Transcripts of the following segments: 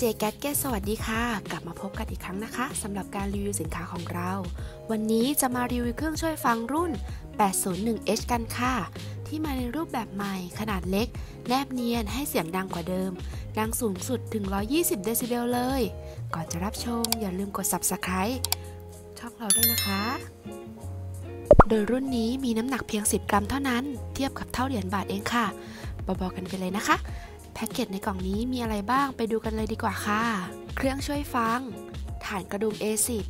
จแก๊สเกสสวัสดีค่ะ กลับมาพบกันอีกครั้งนะคะสำหรับการรีวิวสินค้าของเรา วันนี้จะมารีวิวเครื่องช่วยฟังรุ่น 801H กันค่ะ ที่มาในรูปแบบใหม่ขนาดเล็ก แนบเนียนให้เสียงดังกว่าเดิม ดังสูงสุดถึง 120 เดซิเบลเลย ก่อนจะรับชมอย่าลืมกด Subscribe ช่องเราด้วยนะคะ โดยรุ่นนี้มีน้ำหนักเพียง 10 กรัมเท่านั้น เทียบกับเท่าเหรียญบาทเองค่ะเบาๆกันไปเลยนะคะ แพ็กเกจในกล่องนี้มีอะไรบ้างไปดูกันเลยดีกว่าค่ะ เครื่องช่วยฟัง ฐานกระดุม A10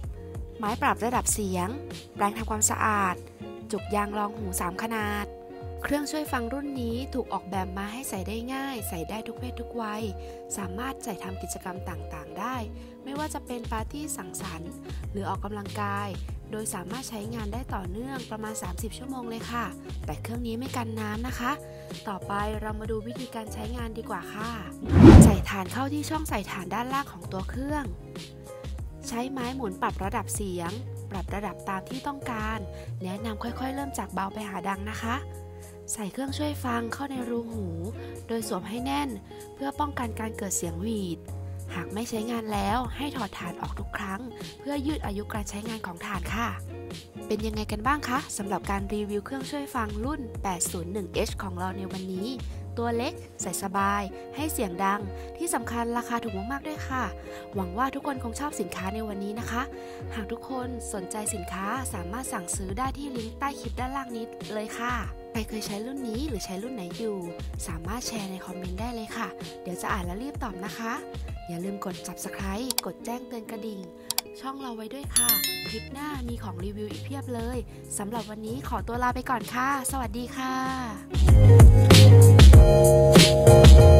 ไม้ปรับระดับเสียง แปรงทำความสะอาด จุกยางรองหู 3 ขนาด เครื่องช่วยฟังรุ่นนี้ถูกออกแบบมาให้ใส่ได้ง่าย ใส่ได้ทุกเพศทุกวัย สามารถใส่ทำกิจกรรมต่างๆ ได้ ไม่ว่าจะเป็นปาร์ตี้สังสรรค์ หรือออกกำลังกาย โดยสามารถใช้งานได้ต่อเนื่องประมาณ 30 ชั่วโมงเลยค่ะ แต่เครื่องนี้ไม่กันน้ำนะคะ ต่อไปเรามาดูวิธีการใช้งานดีกว่าค่ะ ใส่ฐานเข้าที่ช่องใส่ฐานด้านล่างของตัวเครื่อง ใช้ไม้หมุนปรับระดับเสียง ปรับระดับตามที่ต้องการ แนะนำค่อยๆ เริ่มจากเบาไปหาดังนะคะใส่เครื่องช่วยฟังเข้าในรูหู โดยสวมให้แน่น เพื่อป้องกันการเกิดเสียงหวีด หากไม่ใช้งานแล้วให้ถอดฐานออกทุกครั้ง เพื่อยืดอายุการใช้งานของฐานค่ะ เป็นยังไงกันบ้างคะสำหรับการรีวิวเครื่องช่วยฟังรุ่น 801H ของเราในวันนี้ ตัวเล็ก ใส่สบาย ให้เสียงดัง ที่สำคัญราคาถูกมากๆด้วยค่ะ หวังว่าทุกคนคงชอบสินค้าในวันนี้นะคะ หากทุกคนสนใจสินค้าสามารถสั่งซื้อได้ที่ลิงก์ใต้คลิปด้านล่างนี้เลยค่ะใครเคยใช้รุ่นนี้หรือใช้รุ่นไหนอยู่ สามารถแชร์ในคอมเมนต์ได้เลยค่ะ เดี๋ยวจะอ่านและรีบตอบนะคะ อย่าลืมกด subscribe กดแจ้งเตือนกระดิ่ง ช่องเราไว้ด้วยค่ะ คลิปหน้ามีของรีวิวอีกเพียบเลยสำหรับวันนี้ขอตัวลาไปก่อนค่ะ สวัสดีค่ะ